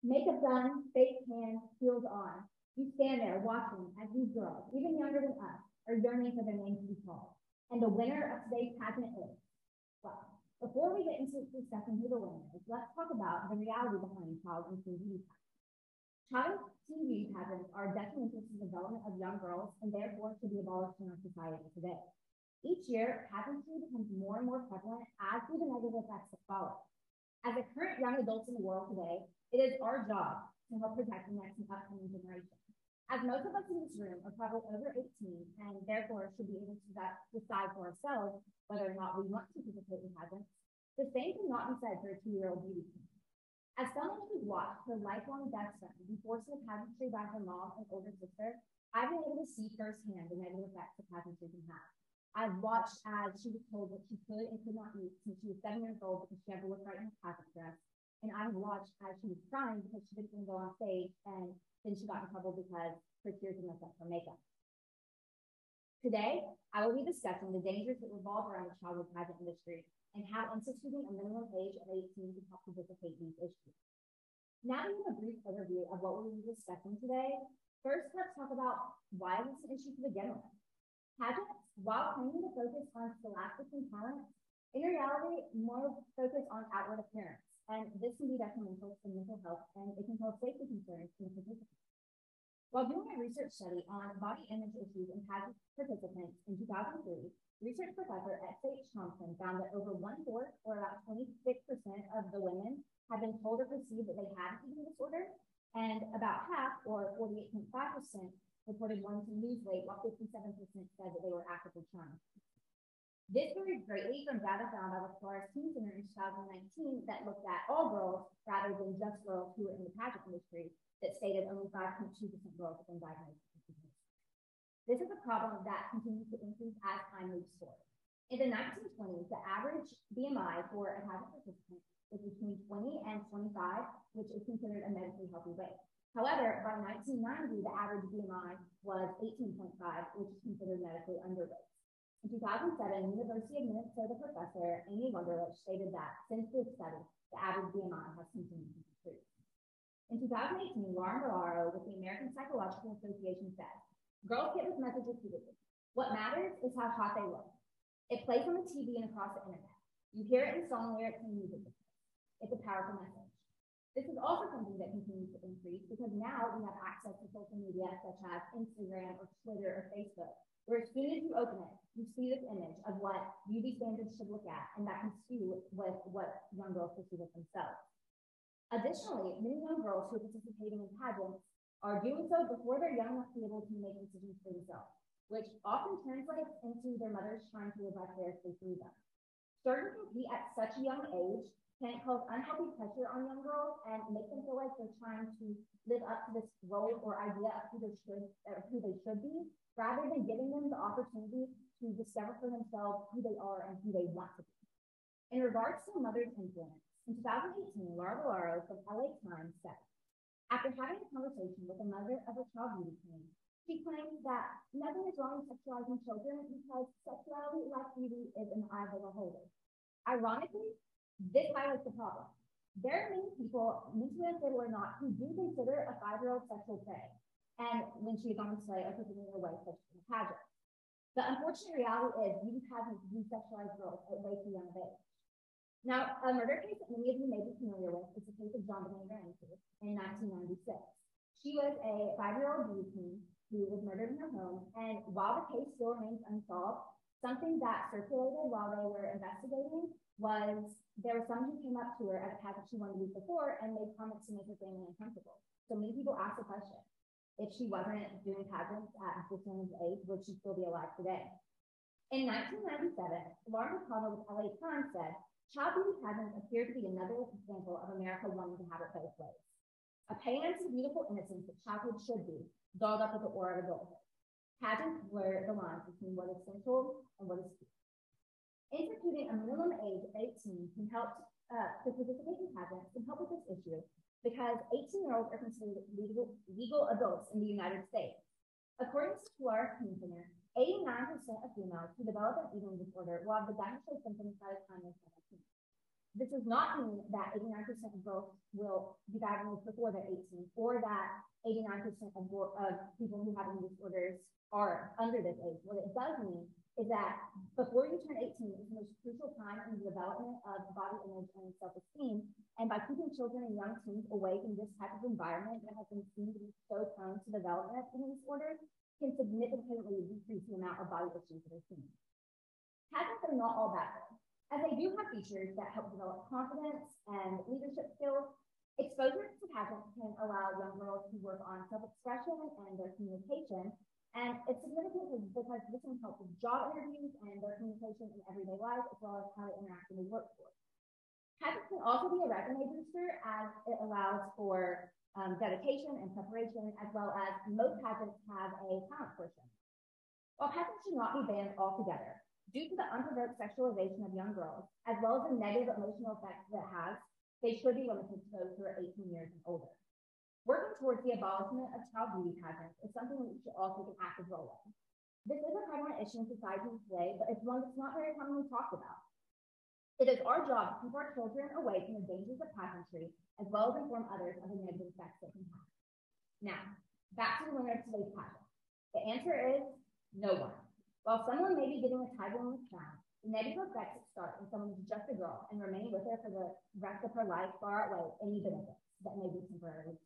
Makeup done, fake tan, heels on. You stand there watching as these girls, even younger than us, are yearning for their name to be called. And the winner of today's pageant is, well, before we get into discussing who the winner is, let's talk about the reality behind child and teen beauty pageants. Child teen beauty pageants are detrimental to the development of young girls and therefore should be abolished in our society today. Each year, pageantry becomes more and more prevalent as do the negative effects that follow. As a current young adults in the world today, it is our job to help protect the next and upcoming generation. As most of us in this room are probably over 18 and therefore should be able to decide for ourselves whether or not we want to participate in pageants, the same cannot be said for a two-year-old beauty queen. As someone who watched her lifelong best friend be forced into pageantry by her mom and older sister, I've been able to see firsthand the negative effects that pageantry can have. I've watched as she was told what she could and could not eat since she was seven years old because she had to look right in a pageant dress and I watched as she was crying because she didn't want to go on stage and then she got in trouble because her tears messed up her makeup. Today, I will be discussing the dangers that revolve around the childhood pageant industry and how instituting a minimum age of 18 can help to dissipate these issues. Now we have a brief overview of what we will be discussing today. First, let's talk about why this is an issue to begin with. Pageants, while claiming to focus on scholastic and talent, in reality, more focus on outward appearance and this can be detrimental to mental health and it can cause safety concerns in participants. While doing a research study on body image issues in pageant participants in 2003, research professor S.H. Thompson found that over one fourth, or about 26% of the women, had been told or perceived that they had eating disorder, and about half, or 48.5%, reported wanting to lose weight, while 57% said that they were actively trying. This varied greatly from data found by the Florida Teen Center in 2019 that looked at all girls rather than just girls who were in the pageant industry that stated only 5.2% girls have been diagnosed with this. This is a problem that continues to increase as time moves forward. In the 1920s, the average BMI for a pageant participant was between 20 and 25, which is considered a medically healthy weight. However, by 1990, the average BMI was 18.5, which is considered medically underweight. In 2007, University of Minnesota professor Amy Wunderlich stated that since this study, the average BMI has continued to decrease. In 2018, Lauren Bararo with the American Psychological Association said, girls get this message repeatedly. What matters is how hot they look. It plays on the TV and across the internet. You hear it in song lyrics and music. It's a powerful message. This is also something that continues to increase because now we have access to social media such as Instagram or Twitter or Facebook, where as soon as you open it, you see this image of what beauty standards should look at, and that can skew with what young girls perceive of themselves. Additionally, many young girls who are participating in pageants are doing so before they're young enough to be able to make decisions for themselves, which often translates into their mothers trying to live vicariously through them. Starting to compete at such a young age can cause unhealthy pressure on young girls and make them feel like they're trying to live up to this role or idea of who they should, or who they should be, rather than giving them the opportunity to discover for themselves who they are and who they want to be. In regards to mother's influence, in 2018, Laura Bararo from LA Times said, after having a conversation with the mother of a child beauty queen, she claims that nothing is wrong with sexualizing children because sexuality, like beauty, is an eye of the beholder. Ironically, this highlights the problem. There are many people, mentally unstable or not, who do consider a five-year-old sexual prey and when she is on display or taking her away, such a pageant. The unfortunate reality is beauty pageants desexualize girls at way too young of age. Now, a murder case that many of you may be familiar with is the case of JonBenét Ramsey in 1996. She was a five-year-old beauty who was murdered in her home, and while the case still remains unsolved, something that circulated while they were investigating was there was someone who came up to her at a pageant she wanted to do before and made comments to make her family uncomfortable. So many people asked the question, if she wasn't doing pageants at this young age, would she still be alive today? In 1997, Lauren McConnell with LA Times said, child beauty pageants appear to be another example of America wanting to have it both ways. A paean to beautiful innocence that childhood should be, dolled up with the aura of adulthood. Blur the lines between what is sensual and what is true. Instituting a minimum age of 18 can help uh, to participate in pageants can help with this issue because 18 year olds are considered legal, legal adults in the United States. According to Florida Teen 89% of females who develop an eating disorder will have the demonstrate symptoms by the time they're 17. This does not mean that 89% of girls will be diagnosed before they're 18 or that 89% of, of people who have eating disorders are under this age. What it does mean is that before you turn 18 is the most crucial time in the development of body image and self-esteem. And by keeping children and young teens away from this type of environment that has been seen to be so prone to development of eating disorders can significantly decrease the amount of body issues that are seen. Hazards are not all bad as they do have features that help develop confidence and leadership skills. Exposure to pageants can allow young girls to work on self-expression and their communication. And it's significant because this can help with job interviews and their communication in everyday life, as well as how they interact in the workforce. Pageants can also be a resume booster as it allows for um, dedication and preparation, as well as most pageants have a talent portion. While pageants should not be banned altogether, Due to the unprovoked sexualization of young girls, as well as the negative emotional effects that it has, they should be limited to those who are 18 years and older. Working towards the abolishment of child beauty pageants is something we should all take an active role in. This is a prevalent issue in society today, but it's one that's not very commonly talked about. It is our job to keep our children away from the dangers of pageantry, as well as inform others of the negative effects it can have. Now, back to the winner of today's pageant. The answer is no one. While someone may be getting a title in the crown, the negative effects start when someone is just a girl and remain with her for the rest of her life far outweigh any benefits that may be temporarily